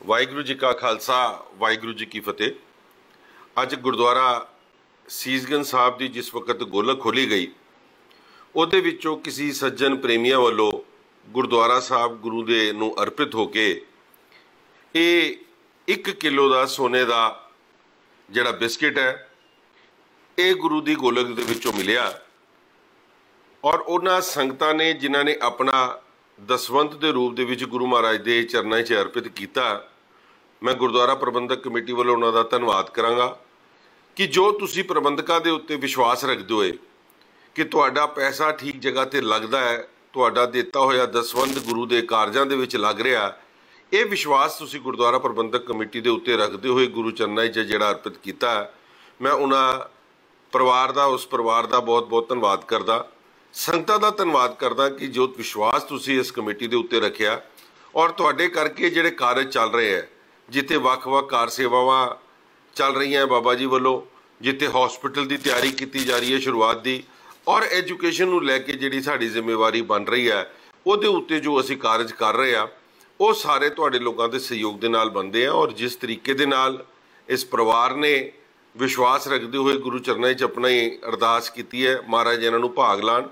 ਵਾਹਿਗੁਰੂ ਜੀ ਕਾ ਖਾਲਸਾ, ਵਾਹਿਗੁਰੂ ਜੀ ਕੀ ਫਤਿਹ। ਅੱਜ ਗੁਰਦੁਆਰਾ ਸੀਸਗੰਜ ਸਾਹਿਬ ਦੀ ਜਿਸ ਵਕਤ ਗੋਲਕ ਖੋਲੀ ਗਈ, ਉਹਦੇ ਵਿੱਚੋਂ ਕਿਸੇ ਸੱਜਣ ਪ੍ਰੇਮੀਆਂ ਵੱਲੋਂ ਗੁਰਦੁਆਰਾ ਸਾਹਿਬ ਗੁਰੂ ਦੇ ਨੂੰ ਅਰਪਿਤ ਹੋ ਕੇ ਇਹ 1 ਕਿਲੋ ਦਾ ਸੋਨੇ ਦਾ ਜਿਹੜਾ ਬਿਸਕਟ ਹੈ, ਇਹ ਗੁਰੂ ਦੀ ਗੋਲਕ ਦੇ ਵਿੱਚੋਂ ਮਿਲਿਆ। ਔਰ ਉਹਨਾਂ ਸੰਗਤਾਂ ਨੇ ਜਿਨ੍ਹਾਂ ਨੇ ਆਪਣਾ ਦਸਵੰਤ ਦੇ ਰੂਪ ਦੇ ਵਿੱਚ ਗੁਰੂ ਮਹਾਰਾਜ ਦੇ ਚਰਨਾਂ 'ਚ ਅਰਪਿਤ ਕੀਤਾ ਮੈਂ ਗੁਰਦੁਆਰਾ ਪ੍ਰਬੰਧਕ ਕਮੇਟੀ ਵੱਲੋਂ ਉਹਨਾਂ ਦਾ ਧੰਨਵਾਦ ਕਰਾਂਗਾ ਕਿ ਜੋ ਤੁਸੀਂ ਪ੍ਰਬੰਧਕਾਂ ਦੇ ਉੱਤੇ ਵਿਸ਼ਵਾਸ ਰੱਖਦੇ ਹੋਏ ਕਿ ਤੁਹਾਡਾ ਪੈਸਾ ਠੀਕ ਜਗ੍ਹਾ ਤੇ ਲੱਗਦਾ ਹੈ, ਤੁਹਾਡਾ ਦਿੱਤਾ ਹੋਇਆ ਦਸਵੰਤ ਗੁਰੂ ਦੇ ਕਾਰਜਾਂ ਦੇ ਵਿੱਚ ਲੱਗ ਰਿਹਾ, ਇਹ ਵਿਸ਼ਵਾਸ ਤੁਸੀਂ ਗੁਰਦੁਆਰਾ ਪ੍ਰਬੰਧਕ ਕਮੇਟੀ ਦੇ ਉੱਤੇ ਰੱਖਦੇ ਹੋਏ ਗੁਰੂ ਚਰਨਾਂ 'ਚ ਜਿਹੜਾ ਅਰਪਿਤ ਕੀਤਾ ਮੈਂ ਉਹਨਾਂ ਪਰਿਵਾਰ ਦਾ, ਉਸ ਪਰਿਵਾਰ ਦਾ ਬਹੁਤ-ਬਹੁਤ ਧੰਨਵਾਦ ਕਰਦਾ। ਸੰਗਤਾਂ ਦਾ ਧੰਨਵਾਦ ਕਰਦਾ ਕਿ ਜੋ ਵਿਸ਼ਵਾਸ ਤੁਸੀਂ ਇਸ ਕਮੇਟੀ ਦੇ ਉੱਤੇ ਰੱਖਿਆ ਔਰ ਤੁਹਾਡੇ ਕਰਕੇ ਜਿਹੜੇ ਕਾਰਜ ਚੱਲ ਰਹੇ ਹੈ ਜਿੱਥੇ ਵੱਖ-ਵੱਖ ਕਾਰ ਸੇਵਾਵਾਂ ਚੱਲ ਰਹੀਆਂ ਬਾਬਾ ਜੀ ਵੱਲੋਂ, ਜਿੱਥੇ ਹਸਪੀਟਲ ਦੀ ਤਿਆਰੀ ਕੀਤੀ ਜਾ ਰਹੀ ਹੈ ਸ਼ੁਰੂਆਤ ਦੀ, ਔਰ ਐਜੂਕੇਸ਼ਨ ਨੂੰ ਲੈ ਕੇ ਜਿਹੜੀ ਸਾਡੀ ਜ਼ਿੰਮੇਵਾਰੀ ਬਣ ਰਹੀ ਹੈ, ਉਹਦੇ ਉੱਤੇ ਜੋ ਅਸੀਂ ਕਾਰਜ ਕਰ ਰਹੇ ਆ ਉਹ ਸਾਰੇ ਤੁਹਾਡੇ ਲੋਕਾਂ ਦੇ ਸਹਿਯੋਗ ਦੇ ਨਾਲ ਬੰਦੇ ਆ, ਔਰ ਜਿਸ ਤਰੀਕੇ ਦੇ ਨਾਲ ਇਸ ਪਰਿਵਾਰ ਨੇ ਵਿਸ਼ਵਾਸ ਰੱਖਦੇ ਹੋਏ ਗੁਰੂ ਚਰਨਾਂ 'ਚ ਆਪਣਾ ਹੀ ਅਰਦਾਸ ਕੀਤੀ ਹੈ, ਮਹਾਰਾਜ ਇਹਨਾਂ ਨੂੰ ਭਾਗ ਲਾਣ।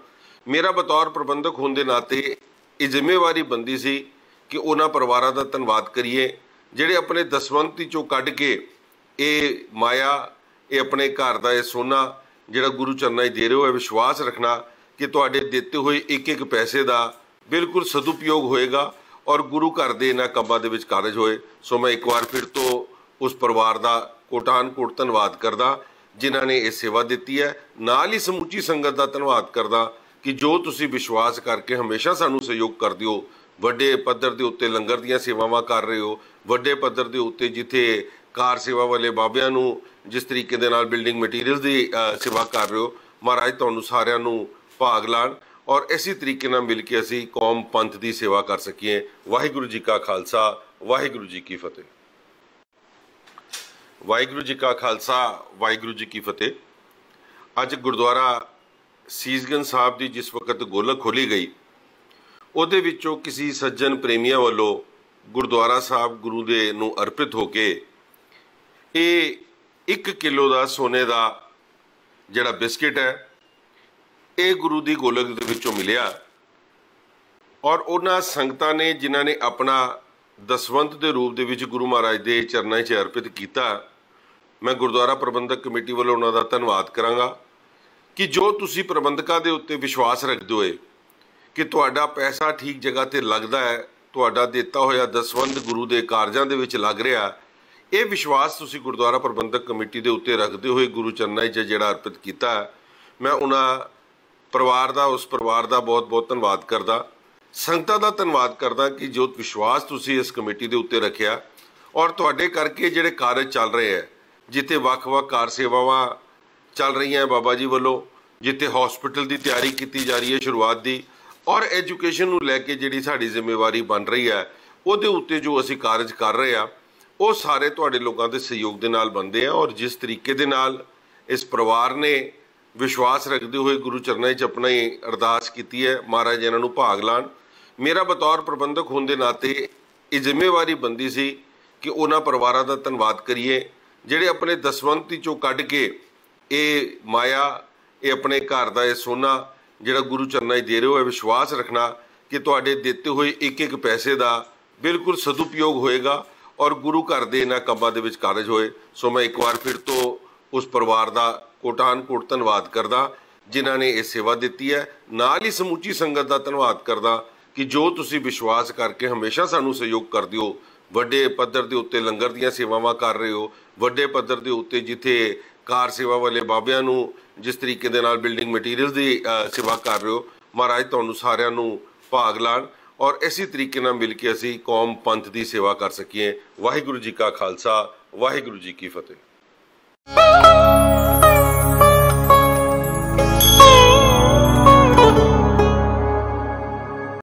ਮੇਰਾ ਬਤੌਰ ਪ੍ਰਬੰਧਕ ਹੋਣ ਦੇ ਨਾਤੇ ਇਹ ਜ਼ਿੰਮੇਵਾਰੀ ਬੰਦੀ ਸੀ ਕਿ ਉਹਨਾਂ ਪਰਿਵਾਰਾਂ ਦਾ ਧੰਨਵਾਦ ਕਰੀਏ ਜਿਹੜੇ ਆਪਣੇ ਦਸਵੰਤੀ ਚੋਂ ਕੱਢ ਕੇ ਇਹ ਮਾਇਆ, ਇਹ ਆਪਣੇ ਘਰ ਦਾ ਇਹ ਸੋਨਾ ਜਿਹੜਾ ਗੁਰੂ ਚਰਨਾਂ 'ਚ ਦੇ ਰਹੇ ਹੋ, ਇਹ ਵਿਸ਼ਵਾਸ ਰੱਖਣਾ ਕਿ ਤੁਹਾਡੇ ਦਿੱਤੇ ਹੋਏ ਇੱਕ ਇੱਕ ਪੈਸੇ ਦਾ ਬਿਲਕੁਲ ਸਦੁਪਯੋਗ ਹੋਏਗਾ ਔਰ ਗੁਰੂ ਘਰ ਦੇ ਇਹਨਾਂ ਕੰਮਾਂ ਦੇ ਵਿੱਚ ਕਾਰਜ ਹੋਏ। ਸੋ ਮੈਂ ਇੱਕ ਵਾਰ ਫਿਰ ਤੋਂ ਉਸ ਪਰਿਵਾਰ ਦਾ ਕੋਟਾਨ ਕੋਟ ਧੰਨਵਾਦ ਕਰਦਾ, ਜਿਨ੍ਹਾਂ ਨੇ ਇਹ ਸੇਵਾ ਦਿੱਤੀ ਹੈ। ਨਾਲ ਹੀ ਸਮੁੱਚੀ ਸੰਗਤ ਦਾ ਧੰਨਵਾਦ ਕਰਦਾ ਕਿ ਜੋ ਤੁਸੀਂ ਵਿਸ਼ਵਾਸ ਕਰਕੇ ਹਮੇਸ਼ਾ ਸਾਨੂੰ ਸਹਿਯੋਗ ਕਰਦੇ ਹੋ ਵੱਡੇ ਪੱਧਰ ਦੇ ਉੱਤੇ ਲੰਗਰ ਦੀਆਂ ਸੇਵਾਵਾਂ ਕਰ ਰਹੇ ਹੋ, ਵੱਡੇ ਪੱਧਰ ਦੇ ਉੱਤੇ ਜਿੱਥੇ ਕਾਰ ਸੇਵਾ ਵਾਲੇ ਬਾਬਿਆਂ ਨੂੰ ਜਿਸ ਤਰੀਕੇ ਦੇ ਨਾਲ ਬਿਲਡਿੰਗ ਮਟੀਰੀਅਲਸ ਦੀ ਸੇਵਾ ਕਰ ਰਹੇ ਹੋ, ਮਹਾਰਾਜ ਤੁਹਾਨੂੰ ਸਾਰਿਆਂ ਨੂੰ ਭਾਗ ਲਾਣ ਔਰ ਇਸੇ ਤਰੀਕੇ ਨਾਲ ਮਿਲ ਕੇ ਅਸੀਂ ਕੌਮ ਪੰਥ ਦੀ ਸੇਵਾ ਕਰ ਸਕੀਏ। ਵਾਹਿਗੁਰੂ ਜੀ ਕਾ ਖਾਲਸਾ, ਵਾਹਿਗੁਰੂ ਜੀ ਕੀ ਫਤਿਹ। ਵਾਹਿਗੁਰੂ ਜੀ ਕਾ ਖਾਲਸਾ, ਵਾਹਿਗੁਰੂ ਜੀ ਕੀ ਫਤਿਹ। ਅੱਜ ਗੁਰਦੁਆਰਾ ਸੀਸਗੰਜ ਸਾਹਿਬ ਦੀ ਜਿਸ ਵਕਤ ਗੋਲਕ ਖੋਲੀ ਗਈ ਉਹਦੇ ਵਿੱਚੋਂ ਕਿਸੇ ਸੱਜਣ ਪ੍ਰੇਮੀਆਂ ਵੱਲੋਂ ਗੁਰਦੁਆਰਾ ਸਾਹਿਬ ਗੁਰੂ ਦੇ ਨੂੰ ਅਰਪਿਤ ਹੋ ਕੇ ਇਹ 1 ਕਿਲੋ ਦਾ ਸੋਨੇ ਦਾ ਜਿਹੜਾ ਬਿਸਕਟ ਹੈ, ਇਹ ਗੁਰੂ ਦੀ ਗੋਲਕ ਦੇ ਵਿੱਚੋਂ ਮਿਲਿਆ। ਔਰ ਉਹਨਾਂ ਸੰਗਤਾਂ ਨੇ ਜਿਨ੍ਹਾਂ ਨੇ ਆਪਣਾ ਦਸਵੰਤ ਦੇ ਰੂਪ ਦੇ ਵਿੱਚ ਗੁਰੂ ਮਹਾਰਾਜ ਦੇ ਚਰਨਾਂ 'ਚ ਅਰਪਿਤ ਕੀਤਾ, ਮੈਂ ਗੁਰਦੁਆਰਾ ਪ੍ਰਬੰਧਕ ਕਮੇਟੀ ਵੱਲੋਂ ਉਹਨਾਂ ਦਾ ਧੰਨਵਾਦ ਕਰਾਂਗਾ ਕਿ ਜੋ ਤੁਸੀਂ ਪ੍ਰਬੰਧਕਾਂ ਦੇ ਉੱਤੇ ਵਿਸ਼ਵਾਸ ਰੱਖਦੇ ਹੋਏ ਕਿ ਤੁਹਾਡਾ ਪੈਸਾ ਠੀਕ ਜਗ੍ਹਾ ਤੇ ਲੱਗਦਾ ਹੈ, ਤੁਹਾਡਾ ਦਿੱਤਾ ਹੋਇਆ ਦਸਵੰਤ ਗੁਰੂ ਦੇ ਕਾਰਜਾਂ ਦੇ ਵਿੱਚ ਲੱਗ ਰਿਹਾ। ਇਹ ਵਿਸ਼ਵਾਸ ਤੁਸੀਂ ਗੁਰਦੁਆਰਾ ਪ੍ਰਬੰਧਕ ਕਮੇਟੀ ਦੇ ਉੱਤੇ ਰੱਖਦੇ ਹੋਏ ਗੁਰੂ ਚਰਨਾਂ 'ਚ ਜਿਹੜਾ ਅਰਪਿਤ ਕੀਤਾ ਮੈਂ ਉਹਨਾਂ ਪਰਿਵਾਰ ਦਾ, ਉਸ ਪਰਿਵਾਰ ਦਾ ਬਹੁਤ-ਬਹੁਤ ਧੰਨਵਾਦ ਕਰਦਾ। ਸੰਗਤਾਂ ਦਾ ਧੰਨਵਾਦ ਕਰਦਾ ਕਿ ਜੋ ਵਿਸ਼ਵਾਸ ਤੁਸੀਂ ਇਸ ਕਮੇਟੀ ਦੇ ਉੱਤੇ ਰੱਖਿਆ ਔਰ ਤੁਹਾਡੇ ਕਰਕੇ ਜਿਹੜੇ ਕਾਰਜ ਚੱਲ ਰਹੇ ਹੈ, ਜਿੱਥੇ ਵੱਖ-ਵੱਖ ਕਾਰ ਸੇਵਾਵਾਂ ਚੱਲ ਰਹੀਆਂ ਬਾਬਾ ਜੀ ਵੱਲੋਂ, ਜਿੱਥੇ ਹਸਪੀਟਲ ਦੀ ਤਿਆਰੀ ਕੀਤੀ ਜਾ ਰਹੀ ਹੈ ਸ਼ੁਰੂਆਤ ਦੀ ਔਰ ਐਜੂਕੇਸ਼ਨ ਨੂੰ ਲੈ ਕੇ ਜਿਹੜੀ ਸਾਡੀ ਜ਼ਿੰਮੇਵਾਰੀ ਬਣ ਰਹੀ ਹੈ, ਉਹਦੇ ਉੱਤੇ ਜੋ ਅਸੀਂ ਕਾਰਜ ਕਰ ਰਹੇ ਆ ਉਹ ਸਾਰੇ ਤੁਹਾਡੇ ਲੋਕਾਂ ਦੇ ਸਹਿਯੋਗ ਦੇ ਨਾਲ ਬੰਦੇ ਆ ਔਰ ਜਿਸ ਤਰੀਕੇ ਦੇ ਨਾਲ ਇਸ ਪਰਿਵਾਰ ਨੇ ਵਿਸ਼ਵਾਸ ਰੱਖਦੇ ਹੋਏ ਗੁਰੂ ਚਰਨਾਂ 'ਚ ਆਪਣਾ ਹੀ ਅਰਦਾਸ ਕੀਤੀ ਹੈ, ਮਹਾਰਾਜ ਇਹਨਾਂ ਨੂੰ ਭਾਗ ਲਾਣ। ਮੇਰਾ ਬਤੌਰ ਪ੍ਰਬੰਧਕ ਹੋਣ ਦੇ ਨਾਤੇ ਇਹ ਜ਼ਿੰਮੇਵਾਰੀ ਬੰਦੀ ਸੀ ਕਿ ਉਹਨਾਂ ਪਰਿਵਾਰਾਂ ਦਾ ਧੰਨਵਾਦ ਕਰੀਏ, ਜਿਹੜੇ ਆਪਣੇ ਦਸਵੰਤੀ ਚੋਂ ਕੱਢ ਕੇ ਇਹ ਮਾਇਆ, ਇਹ ਆਪਣੇ ਘਰ ਦਾ ਇਹ ਸੋਨਾ ਜਿਹੜਾ ਗੁਰੂ ਚਰਨਾਂ 'ਚ ਦੇ ਰਹੇ ਹੋ, ਇਹ ਵਿਸ਼ਵਾਸ ਰੱਖਣਾ ਕਿ ਤੁਹਾਡੇ ਦਿੱਤੇ ਹੋਏ ਇੱਕ ਇੱਕ ਪੈਸੇ ਦਾ ਬਿਲਕੁਲ ਸਦੁਪਯੋਗ ਹੋਏਗਾ ਔਰ ਗੁਰੂ ਘਰ ਦੇ ਇਹਨਾਂ ਕੰਮਾਂ ਦੇ ਵਿੱਚ ਕਾਰਜ ਹੋਏ। ਸੋ ਮੈਂ ਇੱਕ ਵਾਰ ਫਿਰ ਤੋਂ ਉਸ ਪਰਿਵਾਰ ਦਾ ਕੋਟਾਨ ਕੋਟ ਧੰਨਵਾਦ ਕਰਦਾ, ਜਿਨ੍ਹਾਂ ਨੇ ਇਹ ਸੇਵਾ ਦਿੱਤੀ ਹੈ। ਨਾਲ ਹੀ ਸਮੁੱਚੀ ਸੰਗਤ ਦਾ ਧੰਨਵਾਦ ਕਰਦਾ ਕਿ ਜੋ ਤੁਸੀਂ ਵਿਸ਼ਵਾਸ ਕਰਕੇ ਹਮੇਸ਼ਾ ਸਾਨੂੰ ਸਹਿਯੋਗ ਕਰਦੇ ਹੋ, ਵੱਡੇ ਪੱਧਰ ਦੇ ਉੱਤੇ ਲੰਗਰ ਦੀਆਂ ਸੇਵਾਵਾਂ ਕਰ ਰਹੇ ਹੋ, ਵੱਡੇ ਪੱਧਰ ਦੇ ਉੱਤੇ ਜਿੱਥੇ ਕਾਰ ਸੇਵਾ ਵਾਲੇ ਬਾਬਿਆਂ ਨੂੰ ਜਿਸ ਤਰੀਕੇ ਦੇ ਨਾਲ ਬਿਲਡਿੰਗ ਮਟੀਰੀਅਲਸ ਦੀ ਸੇਵਾ ਕਰ ਰਹੇ ਹੋ, ਮਹਾਰਾਜ ਤੁਹਾਨੂੰ ਸਾਰਿਆਂ ਨੂੰ ਭਾਗ ਲਾਣ ਔਰ ਇਸੇ ਤਰੀਕੇ ਨਾਲ ਮਿਲ ਕੇ ਅਸੀਂ ਕੌਮ ਪੰਥ ਦੀ ਸੇਵਾ ਕਰ ਸਕੀਏ। ਵਾਹਿਗੁਰੂ ਜੀ ਕਾ ਖਾਲਸਾ, ਵਾਹਿਗੁਰੂ ਜੀ ਕੀ ਫਤਿਹ।